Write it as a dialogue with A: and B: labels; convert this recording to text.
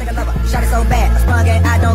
A: think I love her. Shot it so bad, I sprung it, I don't